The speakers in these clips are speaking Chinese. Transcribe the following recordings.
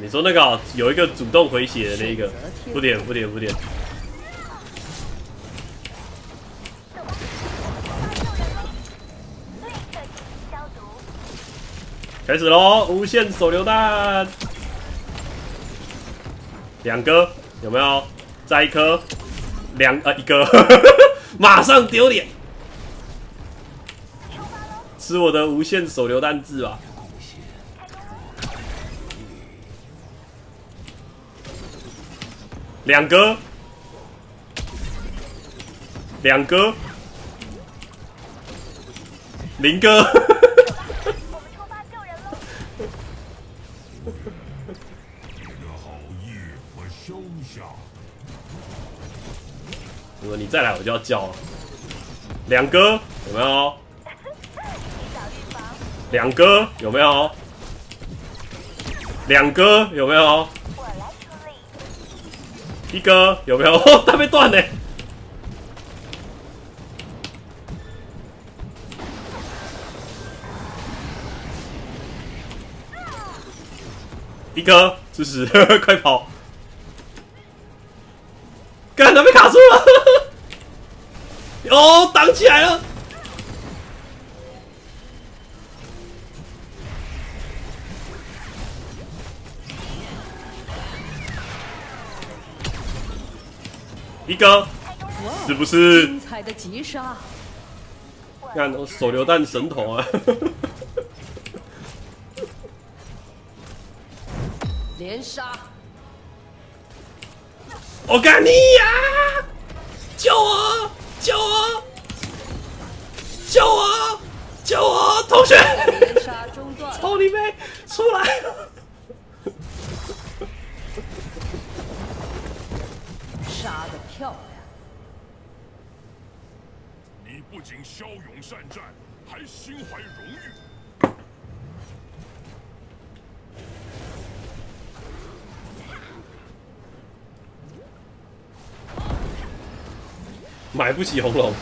你说那个哦有一个主动回血的那个，不点不点不点。开始喽！无限手榴弹，两个有没有？再一颗，两呃一个，马上丢脸！吃我的无限手榴弹字吧！两个，两个，林哥，如果你再来，我就要叫了。两个有没有？两个有没有？两个有没有？一哥有没有？他被断呢。一哥支持，快跑！干，他被卡住了。哦，挡起来了。一哥，是不是？精彩的击杀！看我手榴弹神童啊！连杀！我干你呀！救我！救我！救我！救我！同学！连杀中断！操你妹！出来！杀的不仅骁勇善战，还心怀荣誉。买不起红龙。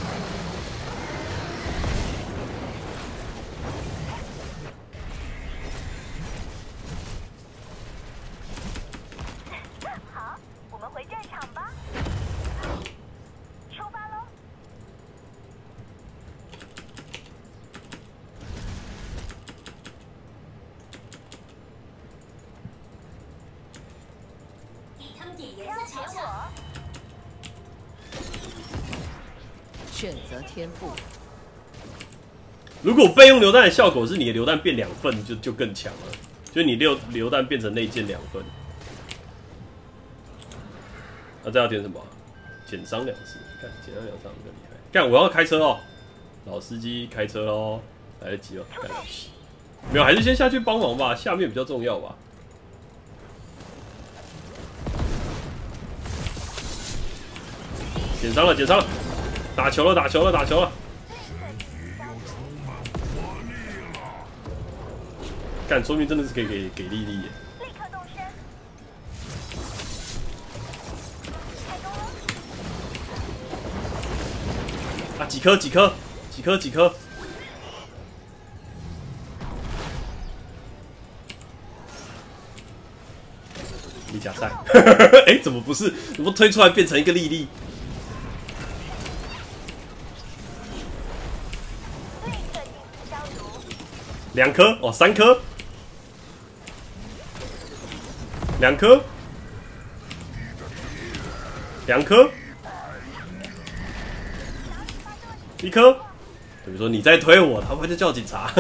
好，我们回战场吧。出发喽！选择天赋，如果备用榴弹的效果是你的榴弹变两份，就就更强了。就你六榴弹变成内件两份。那、这要点什么？减伤两次，看减伤两次更厉害。干，我要开车哦，老司机开车喽，来得及哦。没有，还是先下去帮忙吧，下面比较重要吧。减伤了，减伤了，打球了，打球了，打球了。干，说明真的是可以给给丽丽耶。立刻动身！啊，几颗几颗几颗几颗？李甲赛，哎，怎么不是？怎么推出来变成一个莉莉？两颗哦，三颗，两颗，两颗，一颗。比如说你在推我，他们就叫警察。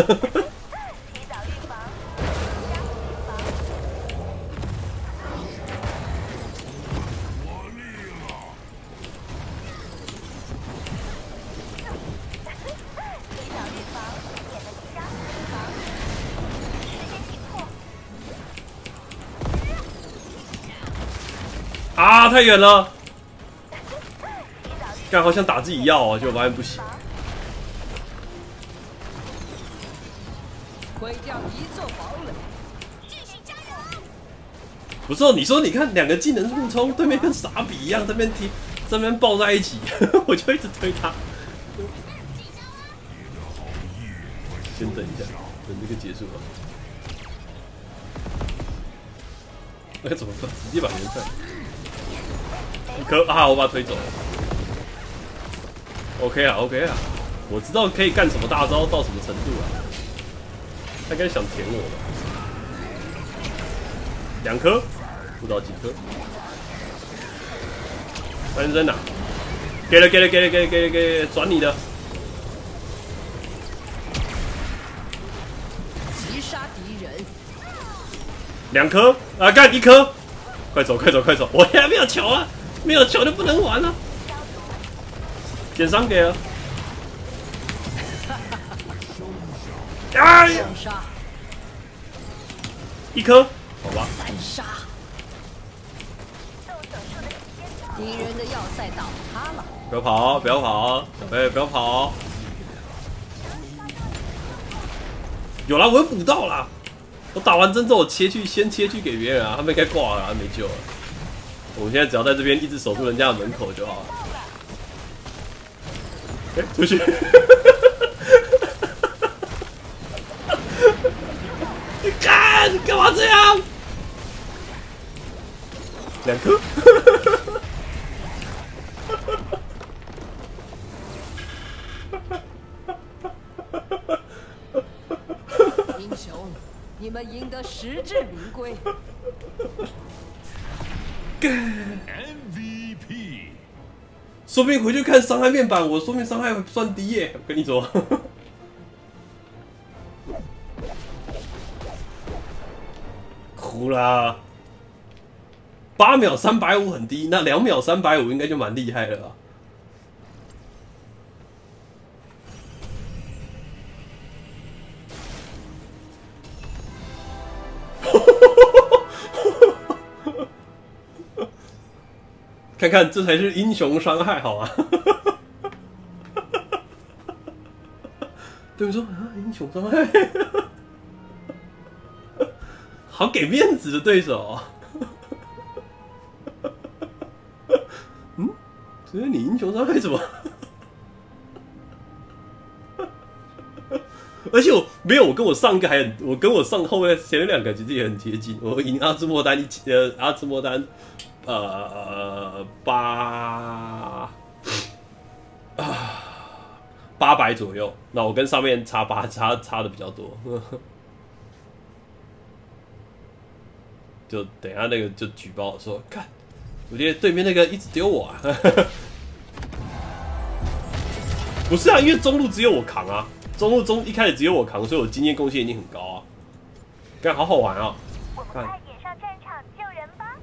啊，太远了，干好想打自己药啊，结果发现不行。毁掉一座堡垒。继续加油！不是、哦，你说你看两个技能互冲，对面跟傻逼一样，这边踢，这边抱在一起，我就一直推他。先等一下，等这个结束了。哎，怎么办？直接把元帅一颗啊！我把他推走。OK 啊，OK 啊，我知道可以干什么大招到什么程度啊。他应该想舔我吧？两颗，不知道几颗。三人在哪？给了，给了，给了，给了，给了，给了，转你的。击杀敌人，两颗啊，干一颗，快走快走快走！我现在没有球啊，没有球就不能玩了。减伤给了，哎呀，一颗，好吧，三杀，敌人的要塞倒塌了，不要跑，不要跑，小贝不要跑。有了，我又补到了。我打完针之后，切去先切去给别人啊，他们应该挂了啊，没救了。我们现在只要在这边一直守住人家的门口就好了。哎、出去！你 干，你干嘛这样？两颗。们赢得实至名归。MVP，说不定回去看伤害面板，我说明伤害算低耶。我跟你说，哭啦！八秒三百五很低，那两秒三百五应该就蛮厉害了吧？看看，这才是英雄伤害，好吗？对我说啊，英雄伤害，好给面子的对手、哦。嗯，所以你英雄伤害什么？而且我没有，我跟我上一个还很，我跟我上后面前面两个其实也很接近。我赢阿兹莫丹一起，呃，阿兹莫丹，呃，八啊八百左右。那我跟上面差八差差的比较多。就等一下那个就举报说，看，我觉得对面那个一直丢我啊。不是啊，因为中路只有我扛啊，中路中一开始只有我扛，所以我经验贡献已经很高啊。干好好玩啊！看快点上战场救人吧！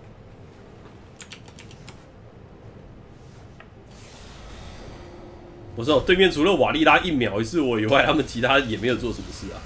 不是哦，对面除了瓦利拉一秒一次我以外，他们其他也没有做什么事啊。